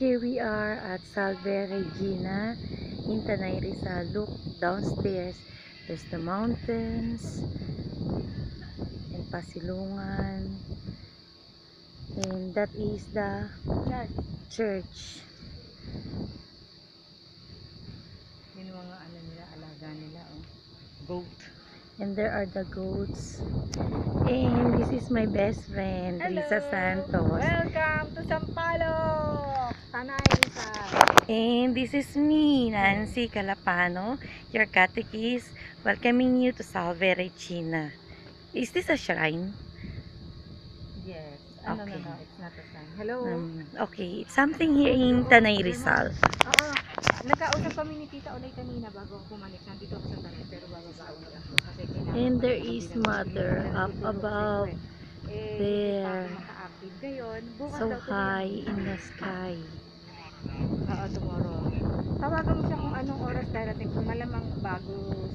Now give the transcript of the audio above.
Here we are at Salve Regina in Tanay Rizal. Look downstairs. There's the mountains and Pasilungan. And that is the church. Yun yung mga ano nila, alaga nila, oh. Goat. And there are the goats. And this is my best friend, Risa Santos. Welcome to Sampaloc! Tanay Rizal. And this is me, Nancy Calapano, your catechist, welcoming you to Salve Regina. Is this a shrine? Yes. Ano Okay. no, no, it's not a sign. Hello. Um, okay, it's something here in Tanay Rizal. Oo. Nagkausap kami ni Tita Olay kanina bago bumalik. Nandito ako sa Tanay pero bababa ako ako. Kasi And there is mother up above eh. There. So high in the sky. Oo, tomorrow. Tawagan mo siya kung anong oras darating. Kung malamang bago